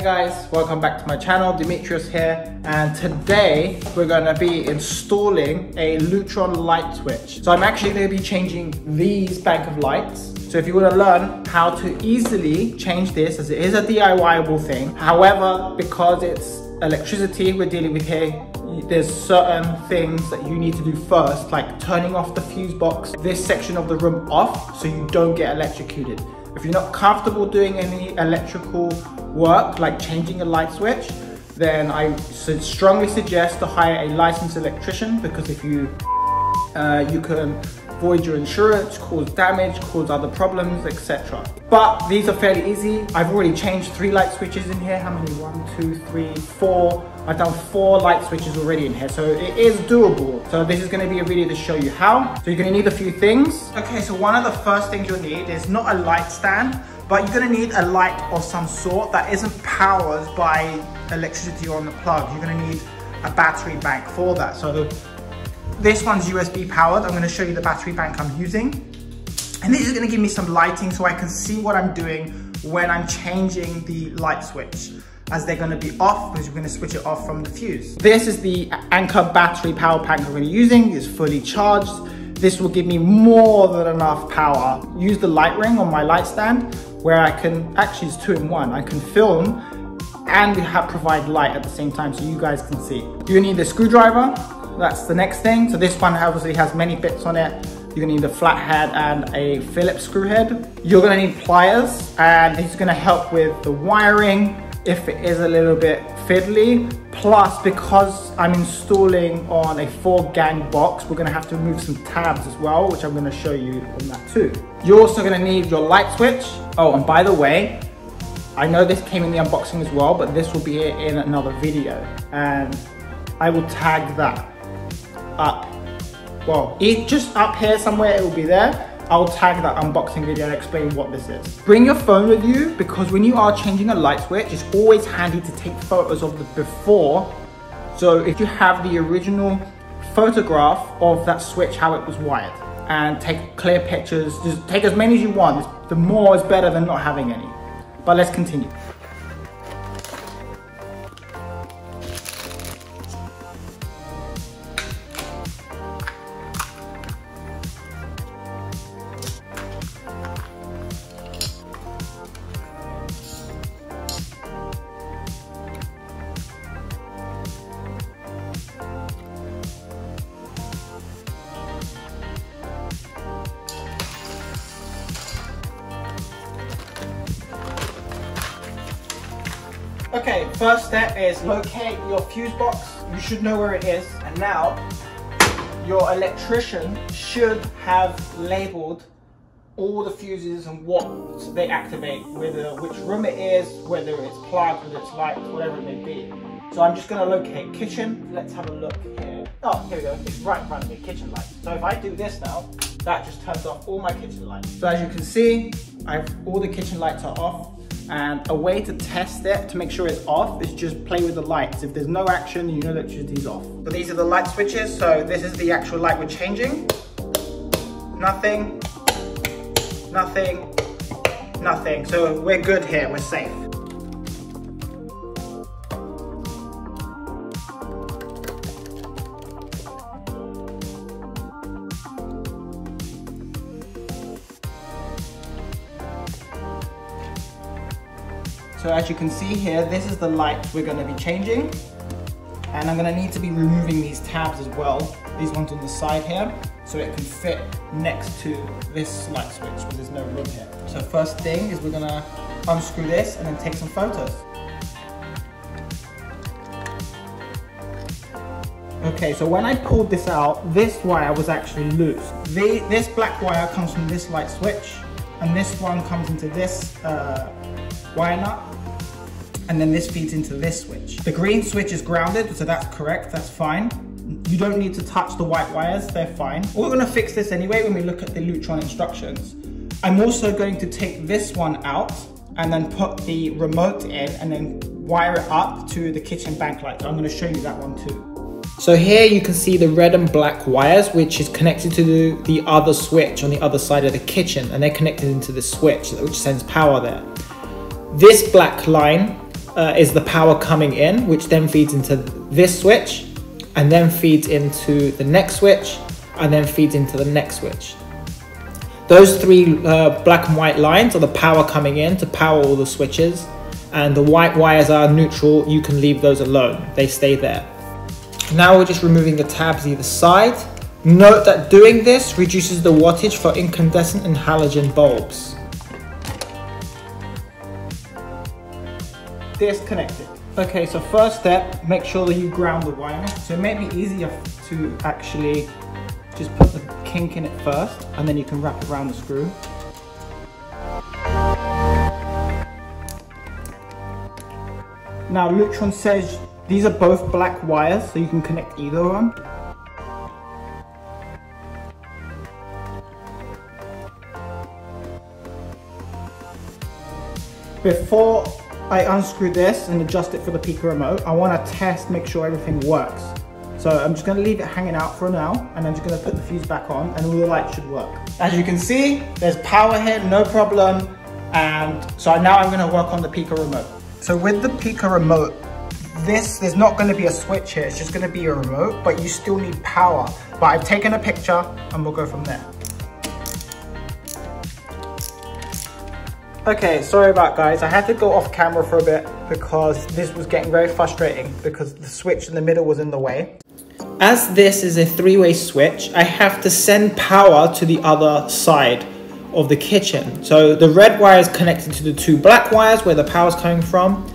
Hey guys, welcome back to my channel, Demetrios here, and today we're gonna be installing a Lutron light switch. So I'm actually gonna be changing these bank of lights. So if you wanna learn how to easily change this, as it is a DIYable thing, however, because it's electricity we're dealing with here, there's certain things that you need to do first, like turning off the fuse box, this section of the room off, so you don't get electrocuted. If you're not comfortable doing any electrical work, like changing a light switch, then I strongly suggest to hire a licensed electrician because if you uh, you can void your insurance, cause damage, cause other problems, etc. But these are fairly easy. I've already changed three light switches in here. How many? One, two, three, four. I've done four light switches already in here, so it is doable. So this is gonna be a video to show you how. So you're gonna need a few things. Okay, so one of the first things you'll need is not a light stand, but you're gonna need a light of some sort that isn't powered by electricity on the plug. You're gonna need a battery bank for that. So this one's USB powered. I'm gonna show you the battery bank I'm using. And this is gonna give me some lighting so I can see what I'm doing when I'm changing the light switch as they're gonna be off because we're gonna switch it off from the fuse. This is the Anker battery power pack I'm gonna be using. It's fully charged. This will give me more than enough power. Use the light ring on my light stand where I can, actually it's two in one. I can film and have provide light at the same time so you guys can see. You need a screwdriver, that's the next thing. So this one obviously has many bits on it. You're gonna need a flathead and a Phillips screw head. You're gonna need pliers and it's gonna help with the wiring if it is a little bit fiddly. Plus, because I'm installing on a four gang box, we're gonna have to remove some tabs as well, which I'm gonna show you on that too. You're also gonna need your light switch. Oh, and by the way, I know this came in the unboxing as well, but this will be in another video. And I will tag that up. Well, it just up here somewhere, it will be there. I'll tag that unboxing video and explain what this is. Bring your phone with you because when you are changing a light switch, it's always handy to take photos of the before. So if you have the original photograph of that switch, how it was wired, and take clear pictures, just take as many as you want. The more is better than not having any. But let's continue. Okay, first step is locate your fuse box. You should know where it is. And now, your electrician should have labeled all the fuses and what they activate, whether which room it is, whether it's plugged, whether it's light, whatever it may be. So I'm just gonna locate kitchen. Let's have a look here. Oh, here we go. It's right in front of me, kitchen light. So if I do this now, that just turns off all my kitchen lights. So as you can see, I've all the kitchen lights are off. And a way to test it to make sure it's off is just play with the lights. If there's no action, you know electricity's off. So these are the light switches. So this is the actual light we're changing. Nothing, nothing, nothing. So we're good here, we're safe. As you can see here, this is the light we're gonna be changing. And I'm gonna need to be removing these tabs as well. These ones on the side here, so it can fit next to this light switch because there's no room here. So first thing is we're gonna unscrew this and then take some photos. Okay, so when I pulled this out, this wire was actually loose. The, this black wire comes from this light switch, and this one comes into this uh, wire nut and then this feeds into this switch. The green switch is grounded, so that's correct, that's fine. You don't need to touch the white wires, they're fine. We're gonna fix this anyway when we look at the Lutron instructions. I'm also going to take this one out and then put the remote in and then wire it up to the kitchen bank light. I'm gonna show you that one too. So here you can see the red and black wires, which is connected to the, the other switch on the other side of the kitchen, and they're connected into the switch, which sends power there. This black line uh, is the power coming in, which then feeds into this switch, and then feeds into the next switch, and then feeds into the next switch. Those three uh, black and white lines are the power coming in to power all the switches, and the white wires are neutral, you can leave those alone, they stay there. Now we're just removing the tabs either side. Note that doing this reduces the wattage for incandescent and halogen bulbs. Disconnected. Okay, so first step, make sure that you ground the wire. So it may be easier to actually just put the kink in it first, and then you can wrap it around the screw. Now Lutron says these are both black wires, so you can connect either one. Before I unscrew this and adjust it for the Pico remote, I want to test, make sure everything works. So I'm just going to leave it hanging out for now and I'm just going to put the fuse back on and all the lights should work. As you can see, there's power here, no problem. And so now I'm going to work on the Pico remote. So with the Pico remote, this, there's not gonna be a switch here, it's just gonna be a remote, but you still need power. But I've taken a picture and we'll go from there. Okay, sorry about guys. I had to go off camera for a bit because this was getting very frustrating because the switch in the middle was in the way. As this is a three-way switch, I have to send power to the other side of the kitchen. So the red wire is connected to the two black wires where the power is coming from.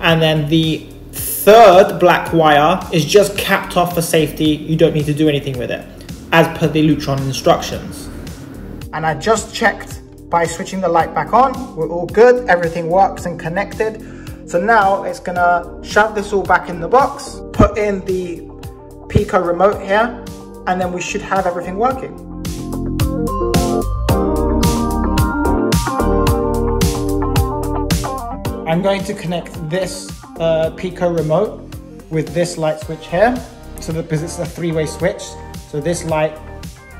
And then the third black wire is just capped off for safety. You don't need to do anything with it, as per the Lutron instructions. And I just checked by switching the light back on. We're all good, everything works and connected. So now it's gonna shove this all back in the box, put in the Pico remote here, and then we should have everything working. I'm going to connect this uh, Pico remote with this light switch here. So that because it's a three-way switch, so this light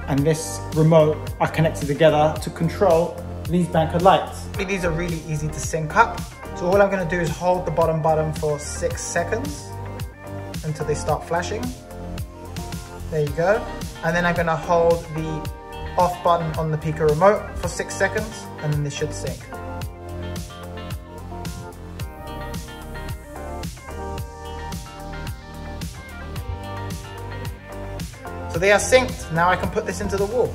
and this remote are connected together to control these Banker lights. These are really easy to sync up. So all I'm gonna do is hold the bottom button for six seconds until they start flashing. There you go. And then I'm gonna hold the off button on the Pico remote for six seconds and then this should sync. So they are synced. Now I can put this into the wall.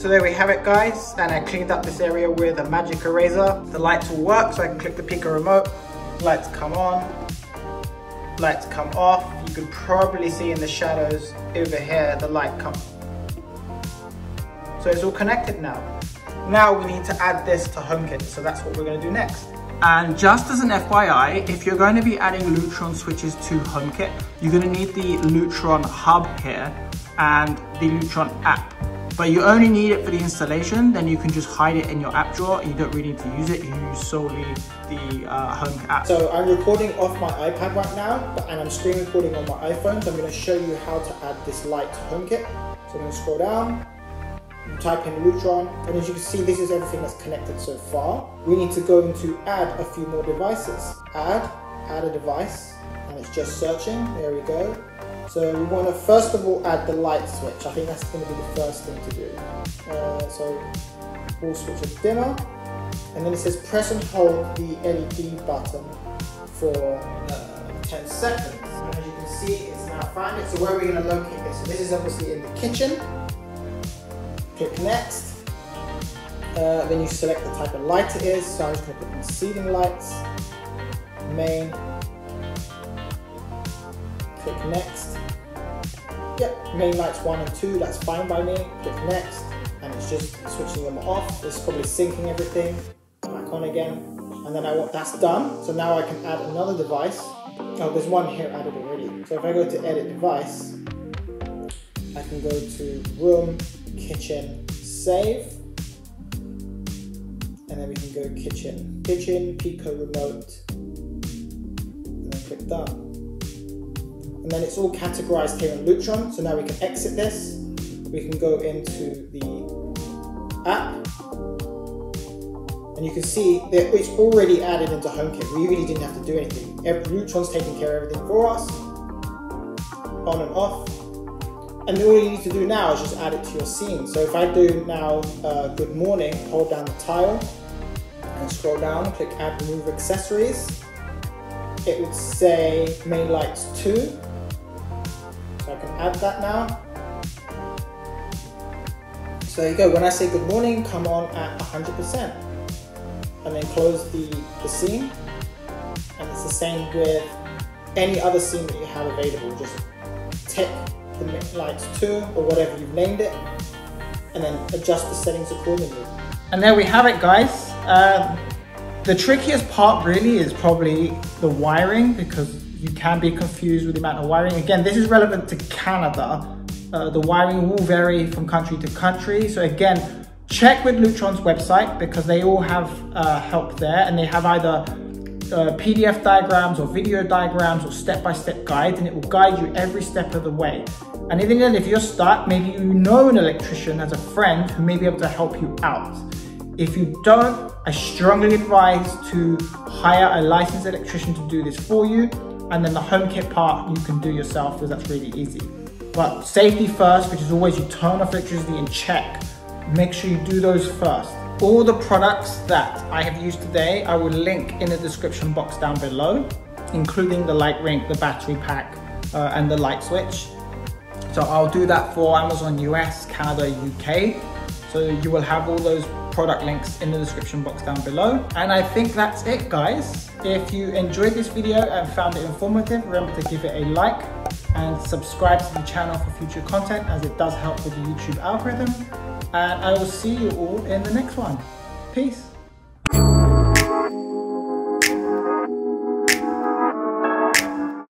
So there we have it guys, and I cleaned up this area with a magic eraser. The lights will work, so I can click the Pico remote, lights come on, lights come off. You can probably see in the shadows over here, the light come. So it's all connected now. Now we need to add this to HomeKit, so that's what we're gonna do next. And just as an FYI, if you're going to be adding Lutron switches to HomeKit, you're gonna need the Lutron hub here and the Lutron app but you only need it for the installation, then you can just hide it in your app drawer. and You don't really need to use it. You use solely the uh, Home app. So I'm recording off my iPad right now, and I'm screen recording on my iPhone. So I'm gonna show you how to add this light to HomeKit. So I'm gonna scroll down, type in Lutron, and as you can see, this is everything that's connected so far. We need to go into add a few more devices. Add, add a device, and it's just searching, there we go. So we want to first of all add the light switch. I think that's going to be the first thing to do. Uh, so we'll switch a dimmer and then it says press and hold the LED button for uh, 10 seconds. And as you can see, it's now found it. So where are we going to locate this? So this is obviously in the kitchen. Click next. Uh, then you select the type of light it is. So I'm just going to put in ceiling lights, main, click next. Yep, main lights one and two, that's fine by me. Click next, and it's just switching them off. It's probably syncing everything back on again. And then I want that's done. So now I can add another device. oh, there's one here added already. So if I go to edit device, I can go to room, kitchen, save, and then we can go kitchen, kitchen, Pico remote, and then click done. And then it's all categorized here in Lutron. So now we can exit this. We can go into the app and you can see that it's already added into HomeKit. We really didn't have to do anything. Lutron's taking care of everything for us, on and off. And all you need to do now is just add it to your scene. So if I do now uh, good morning, hold down the tile and scroll down, click add remove accessories. It would say main lights 2. Add that now. So there you go, when I say good morning, come on at 100% and then close the, the scene. And it's the same with any other scene that you have available. Just tick the lights to or whatever you've named it and then adjust the settings accordingly. And there we have it guys. Um, the trickiest part really is probably the wiring because you can be confused with the amount of wiring. Again, this is relevant to Canada. Uh, the wiring will vary from country to country. So again, Check with Lutron's website because they all have uh, help there and they have either uh, PDF diagrams or video diagrams or step-by-step -step guides and it will guide you every step of the way. And even then, if you're stuck, maybe you know an electrician as a friend who may be able to help you out. If you don't, I strongly advise to hire a licensed electrician to do this for you. And then the HomeKit part you can do yourself because that's really easy. But safety first, which is always you turn off electricity and check make sure you do those first. All the products that I have used today, I will link in the description box down below, including the light ring, the battery pack, uh, and the light switch. So I'll do that for Amazon US, Canada, UK. So you will have all those product links in the description box down below. And I think that's it guys. If you enjoyed this video and found it informative, remember to give it a like and subscribe to the channel for future content as it does help with the YouTube algorithm. And I will see you all in the next one. Peace.